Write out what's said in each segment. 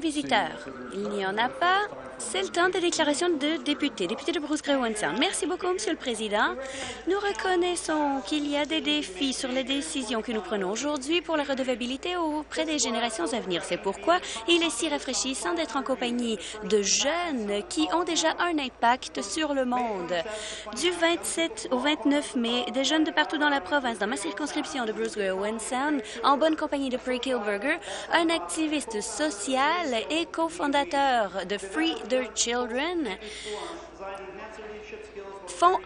visiteurs? Il n'y en a pas. C'est le temps des déclarations de députés. Député de Bruce Grey Merci beaucoup, Monsieur le Président. Nous reconnaissons qu'il y a des défis sur les décisions que nous prenons aujourd'hui pour la redevabilité auprès des générations à venir. C'est pourquoi il est si rafraîchissant d'être en compagnie de jeunes qui ont déjà un impact sur le monde. Du 27 au 29 mai, des jeunes de partout dans la province, dans ma circonscription de Bruce Grey Sound, en bonne compagnie de Prey Kilberger, un activiste social et cofondateur de Free Children font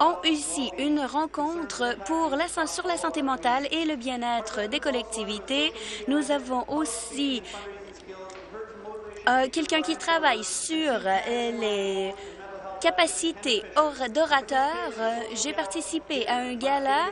ont ici une rencontre pour la, sur la santé mentale et le bien-être des collectivités. Nous avons aussi euh, quelqu'un qui travaille sur euh, les capacités d'orateur. J'ai participé à un gala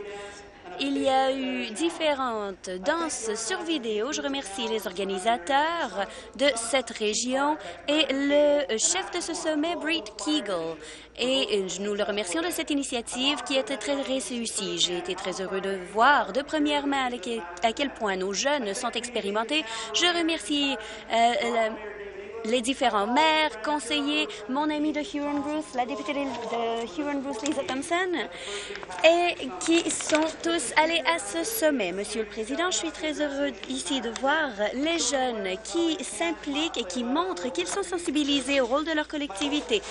il y a eu différentes danses sur vidéo. Je remercie les organisateurs de cette région et le chef de ce sommet, Britt Kegel. Et nous le remercions de cette initiative qui était très réussie. J'ai été très heureux de voir de première main à quel point nos jeunes sont expérimentés. Je remercie euh, les différents maires, conseillers, mon ami de Huron-Bruce, la députée de Huron-Bruce, Lisa Thompson, et qui sont tous allés à ce sommet. Monsieur le Président, je suis très heureux ici de voir les jeunes qui s'impliquent et qui montrent qu'ils sont sensibilisés au rôle de leur collectivité.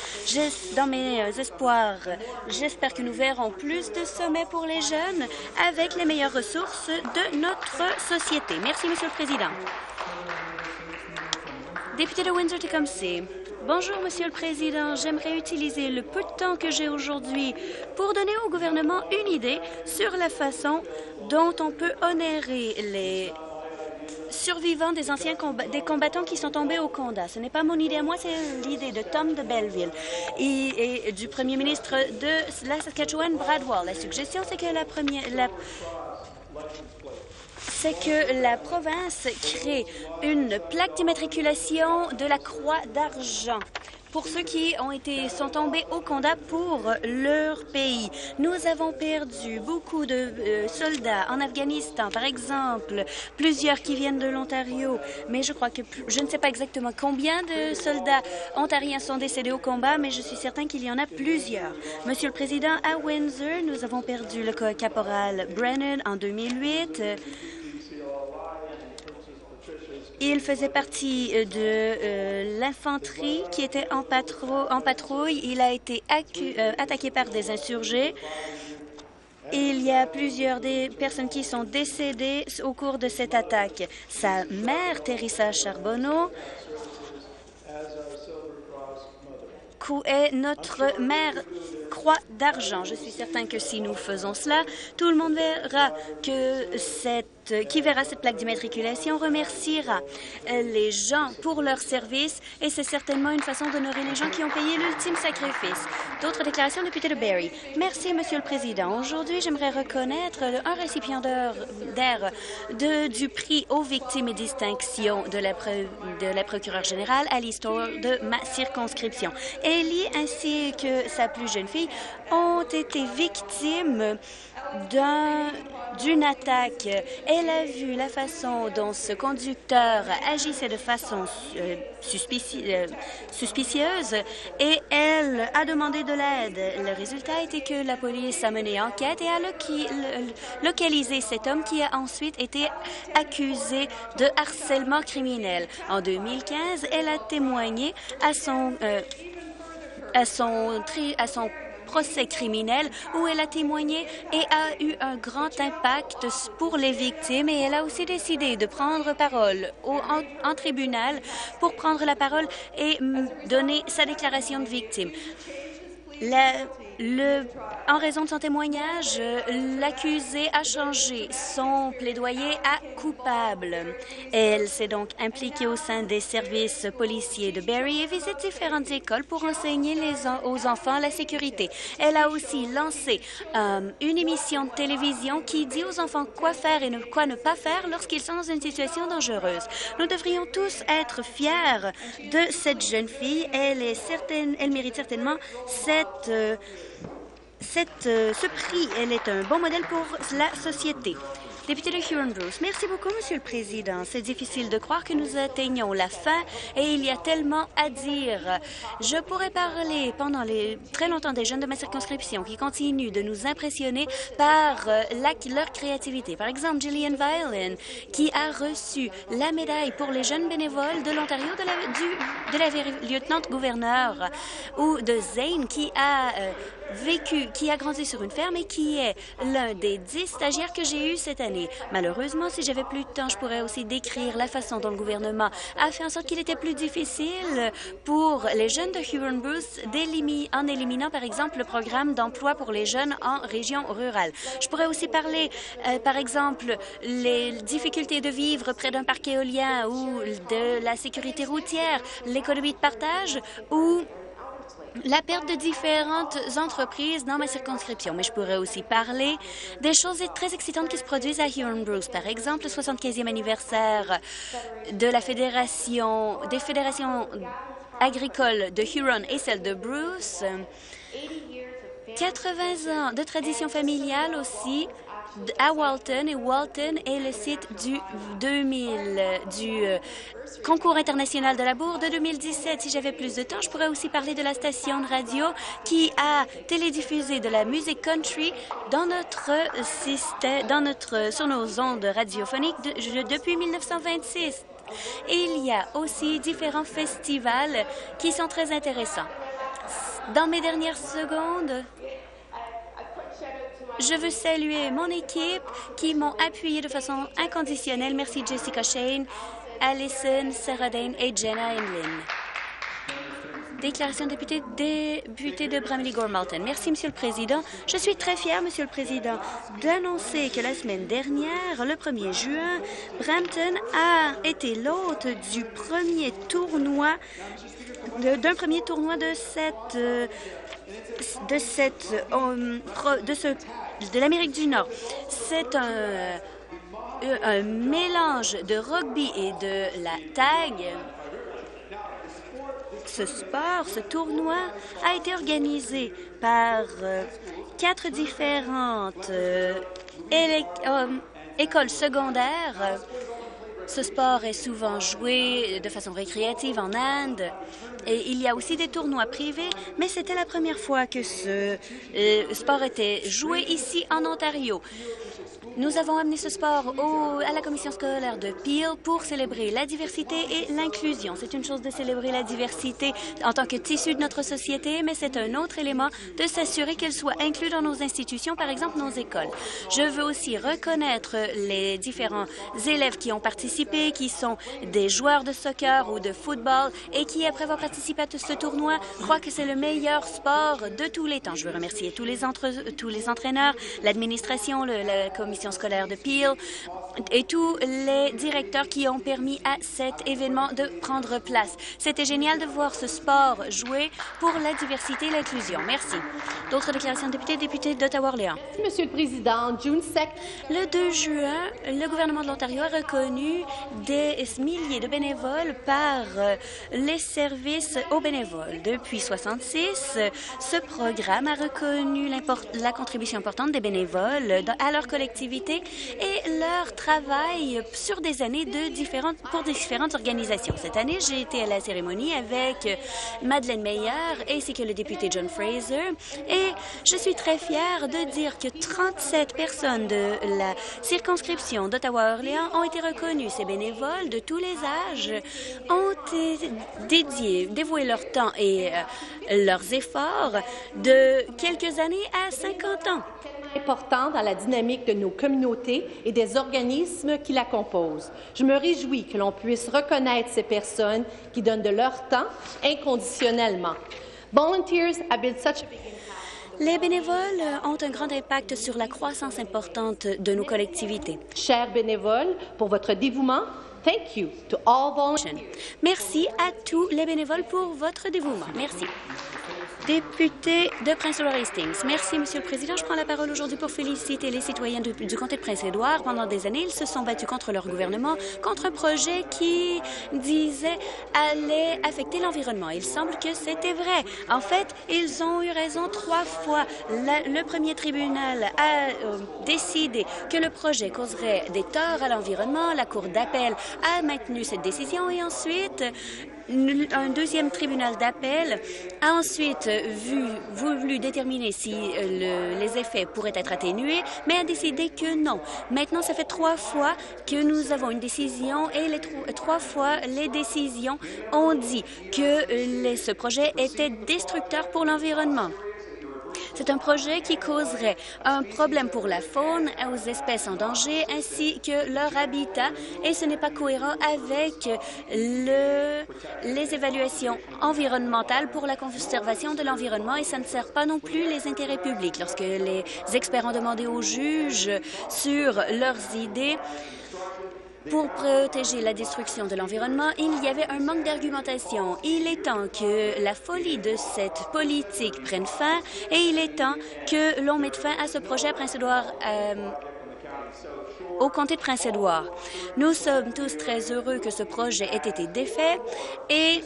Dans mes espoirs, j'espère que nous verrons plus de sommets pour les jeunes avec les meilleures ressources de notre société. Merci, Monsieur le Président. Député de Windsor-Tecumseh. Bonjour, Monsieur le Président. J'aimerais utiliser le peu de temps que j'ai aujourd'hui pour donner au gouvernement une idée sur la façon dont on peut honorer les survivants des anciens des combattants qui sont tombés au combat. Ce n'est pas mon idée à moi, c'est l'idée de Tom de Belleville et, du premier ministre de la Saskatchewan, Brad Wall. La suggestion, c'est que la première... c'est que la province crée une plaque d'immatriculation de la Croix d'argent pour ceux qui ont été sont tombés au combat pour leur pays. Nous avons perdu beaucoup de euh, soldats en Afghanistan, par exemple, plusieurs qui viennent de l'Ontario, mais je crois que je ne sais pas exactement combien de soldats ontariens sont décédés au combat, mais je suis certain qu'il y en a plusieurs. Monsieur le Président, à Windsor, nous avons perdu le caporal Brennan en 2008. Il faisait partie euh, de euh, l'infanterie qui était en, patrouille. Il a été euh, attaqué par des insurgés. Il y a plusieurs personnes qui sont décédées au cours de cette attaque. Sa mère, Teresa Charbonneau, est notre mère d'argent. Je suis certain que si nous faisons cela, tout le monde verra que cette qui verra cette plaque d'immatriculation remerciera les gens pour leur service et c'est certainement une façon d'honorer les gens qui ont payé l'ultime sacrifice. D'autres déclarations, député de Barry. Merci, Monsieur le Président. Aujourd'hui, j'aimerais reconnaître un récipiendaire du prix aux victimes et distinctions de la, de la procureure générale à l'histoire de ma circonscription. Ellie ainsi que sa plus jeune fille ont été victimes d'une attaque. Elle a vu la façon dont ce conducteur agissait de façon euh, euh, suspicieuse et elle a demandé de l'aide. Le résultat était que la police a mené enquête et a localisé cet homme qui a ensuite été accusé de harcèlement criminel. En 2015, elle a témoigné à son... Euh, à son, à son procès criminel où elle a témoigné et a eu un grand impact pour les victimes et elle a aussi décidé de prendre parole au, en, tribunal pour prendre la parole et donner sa déclaration de victime. Le, en raison de son témoignage, l'accusé a changé son plaidoyer à coupable. Elle s'est donc impliquée au sein des services policiers de Barrie et visite différentes écoles pour enseigner aux enfants la sécurité. Elle a aussi lancé euh, une émission de télévision qui dit aux enfants quoi faire et quoi ne pas faire lorsqu'ils sont dans une situation dangereuse. Nous devrions tous être fiers de cette jeune fille. Elle, est certaine, elle mérite certainement cette... Euh, cette, euh, ce prix, elle est un bon modèle pour la société. Député de Huron-Bruce, merci beaucoup, Monsieur le Président. C'est difficile de croire que nous atteignons la fin et il y a tellement à dire. Je pourrais parler pendant très longtemps des jeunes de ma circonscription qui continuent de nous impressionner par euh, leur créativité. Par exemple, Gillian Violin, qui a reçu la médaille pour les jeunes bénévoles de l'Ontario de la, du, de la lieutenant-gouverneur, ou de Zane, qui a euh, vécu, qui a grandi sur une ferme et qui est l'un des dix stagiaires que j'ai eus cette année. Malheureusement, si j'avais plus de temps, je pourrais aussi décrire la façon dont le gouvernement a fait en sorte qu'il était plus difficile pour les jeunes de Huron-Bruce en éliminant, par exemple, le programme d'emploi pour les jeunes en région rurale. Je pourrais aussi parler, euh, par exemple, les difficultés de vivre près d'un parc éolien ou de la sécurité routière, l'économie de partage ou la perte de différentes entreprises dans ma circonscription, mais je pourrais aussi parler des choses très excitantes qui se produisent à Huron-Bruce. Par exemple, le 75e anniversaire de la Fédération, des fédérations agricoles de Huron et celle de Bruce. 80 ans de tradition familiale aussi, à Walton et Walton est le site du 2000 du euh, concours international de la bourre de 2017. Si j'avais plus de temps, je pourrais aussi parler de la station de radio qui a télédiffusé de la musique country dans notre système, dans notre sur nos ondes radiophoniques depuis 1926. Et il y a aussi différents festivals qui sont très intéressants. Dans mes dernières secondes, je veux saluer mon équipe qui m'ont appuyé de façon inconditionnelle. Merci Jessica Shane, Alison, Sarah Dane et Jenna Emlyn. Déclaration député, député de Bramley-Gormalton. Merci, Monsieur le Président. Je suis très fière, Monsieur le Président, d'annoncer que la semaine dernière, le 1er juin, Brampton a été l'hôte du premier tournoi, d'un premier tournoi de cette, de cette, euh, de ce de l'Amérique du Nord. C'est un, euh, un mélange de rugby et de la tag. Ce sport, ce tournoi, a été organisé par euh, quatre différentes euh, écoles secondaires. Ce sport est souvent joué de façon récréative en Inde et il y a aussi des tournois privés, mais c'était la première fois que ce euh, sport était joué ici en Ontario. Nous avons amené ce sport au, à la commission scolaire de Peel pour célébrer la diversité et l'inclusion. C'est une chose de célébrer la diversité en tant que tissu de notre société, mais c'est un autre élément de s'assurer qu'elle soit inclue dans nos institutions, par exemple nos écoles. Je veux aussi reconnaître les différents élèves qui ont participé, qui sont des joueurs de soccer ou de football et qui, après avoir participé à ce tournoi, croient que c'est le meilleur sport de tous les temps. Je veux remercier tous les, entre, tous les entraîneurs, l'administration, la commission scolaire de Peel et tous les directeurs qui ont permis à cet événement de prendre place. C'était génial de voir ce sport jouer pour la diversité et l'inclusion. Merci. D'autres déclarations de députés, députés d'Ottawa-Orléans. Monsieur le Président, June 7. Le 2 juin, le gouvernement de l'Ontario a reconnu des milliers de bénévoles par euh, les services aux bénévoles. Depuis 66, ce programme a reconnu la contribution importante des bénévoles à leur collectivité et leur travail sur des années de différentes, pour différentes organisations. Cette année, j'ai été à la cérémonie avec Madeleine Meyer ainsi que le député John Fraser et je suis très fière de dire que 37 personnes de la circonscription d'Ottawa-Orléans ont été reconnues. Ces bénévoles de tous les âges ont dédié, dévoué leur temps et euh, leurs efforts de quelques années à 50 ans important dans la dynamique de nos communautés et des organismes qui la composent. Je me réjouis que l'on puisse reconnaître ces personnes qui donnent de leur temps inconditionnellement. Volunteers have been such a big les bénévoles ont un grand impact sur la croissance importante de nos collectivités. Chers bénévoles, pour votre dévouement, thank you to all volunteers. Merci à tous les bénévoles pour votre dévouement. Merci. Député de Prince-Édouard Hastings. Merci, Monsieur le Président. Je prends la parole aujourd'hui pour féliciter les citoyens du, comté de Prince-Édouard. Pendant des années, ils se sont battus contre leur gouvernement, contre un projet qui disait allait affecter l'environnement. Il semble que c'était vrai. En fait, ils ont eu raison trois fois. Le premier tribunal a euh, décidé que le projet causerait des torts à l'environnement. La Cour d'appel a maintenu cette décision et ensuite, un deuxième tribunal d'appel a ensuite vu, voulu déterminer si euh, le, les effets pourraient être atténués, mais a décidé que non. Maintenant, ça fait trois fois que nous avons une décision et les trois fois, les décisions ont dit que les, ce projet était destructeur pour l'environnement. C'est un projet qui causerait un problème pour la faune, aux espèces en danger, ainsi que leur habitat, et ce n'est pas cohérent avec le, les évaluations environnementales pour la conservation de l'environnement, et ça ne sert pas non plus les intérêts publics. Lorsque les experts ont demandé aux juges sur leurs idées, pour protéger la destruction de l'environnement, il y avait un manque d'argumentation. Il est temps que la folie de cette politique prenne fin et il est temps que l'on mette fin à ce projet. Euh, au comté de Prince-Édouard. Nous sommes tous très heureux que ce projet ait été défait et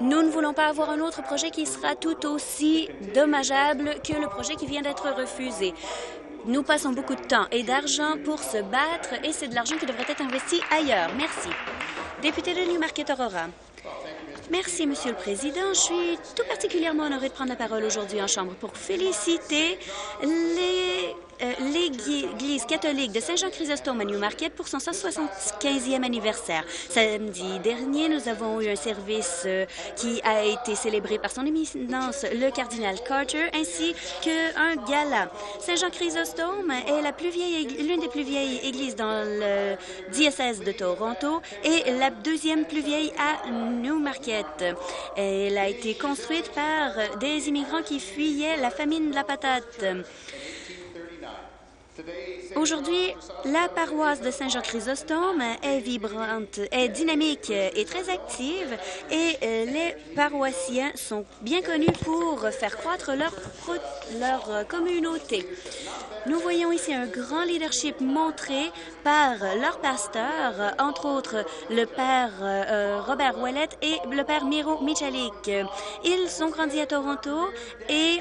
nous ne voulons pas avoir un autre projet qui sera tout aussi dommageable que le projet qui vient d'être refusé. Nous passons beaucoup de temps et d'argent pour se battre et c'est de l'argent qui devrait être investi ailleurs. Merci. Député de Newmarket Aurora. Merci, Monsieur le Président. Je suis tout particulièrement honorée de prendre la parole aujourd'hui en Chambre pour féliciter les euh, l'Église catholique de Saint-Jean-Chrysostome à Newmarket pour son 175e anniversaire. Samedi dernier, nous avons eu un service euh, qui a été célébré par son éminence, le cardinal Carter, ainsi qu'un gala. Saint-Jean-Chrysostome est l'une des plus vieilles églises dans le diocèse de Toronto et la deuxième plus vieille à Newmarket. Elle a été construite par des immigrants qui fuyaient la famine de la patate. Aujourd'hui, la paroisse de Saint-Jean-Chrysostome est vibrante, est dynamique et très active et euh, les paroissiens sont bien connus pour faire croître leur, leur communauté. Nous voyons ici un grand leadership montré par leur pasteur, entre autres le père euh, Robert Ouellet et le père Miro Michalik. Ils ont grandi à Toronto et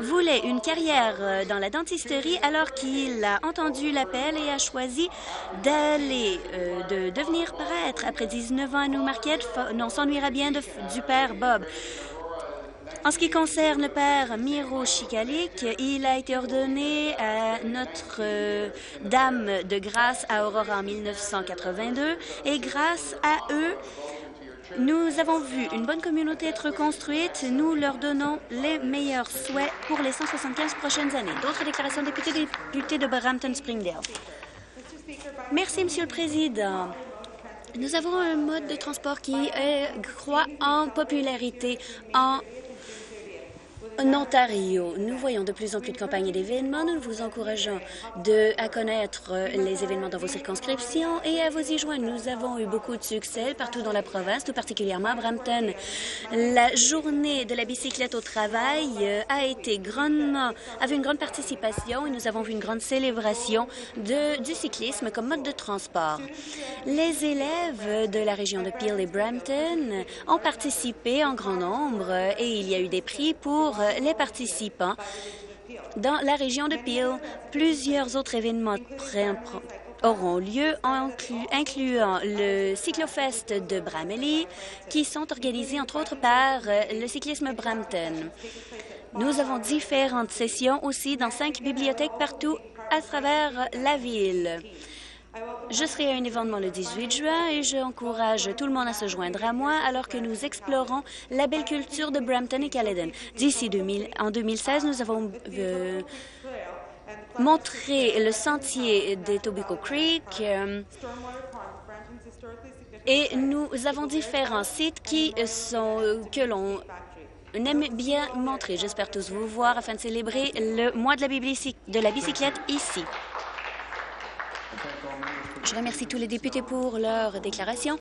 voulait une carrière euh, dans la dentisterie alors qu'il a entendu l'appel et a choisi d'aller, euh, de devenir prêtre. Après 19 ans à Newmarket, on s'ennuiera bien du père Bob. En ce qui concerne le père Miro Chikalik, il a été ordonné à Notre-Dame euh, de Grâce à Aurora en 1982 et grâce à eux, nous avons vu une bonne communauté être construite. Nous leur donnons les meilleurs souhaits pour les 175 prochaines années. D'autres déclarations députés députés de Brampton-Springdale. Merci, Monsieur le Président. Nous avons un mode de transport qui croît en popularité en en Ontario, nous voyons de plus en plus de campagnes et d'événements. Nous vous encourageons de, à connaître les événements dans vos circonscriptions et à vous y joindre. Nous avons eu beaucoup de succès partout dans la province, tout particulièrement à Brampton. La journée de la bicyclette au travail euh, a été grandement, avait une grande participation et nous avons vu une grande célébration du cyclisme comme mode de transport. Les élèves de la région de Peel et Brampton ont participé en grand nombre et il y a eu des prix pour les participants dans la région de Peel. Plusieurs autres événements auront lieu, incluant le Cyclofest de Brameley, qui sont organisés entre autres par le cyclisme Brampton. Nous avons différentes sessions aussi dans cinq bibliothèques partout à travers la ville. Je serai à un événement le 18 juin et j'encourage tout le monde à se joindre à moi alors que nous explorons la belle culture de Brampton et Caledon. D'ici en 2016, nous avons euh, montré le sentier des Tobacco Creek euh, et nous avons différents sites qui sont que l'on aime bien montrer. J'espère tous vous voir afin de célébrer le mois de la, de la bicyclette ici. Je remercie tous les députés pour leur déclaration.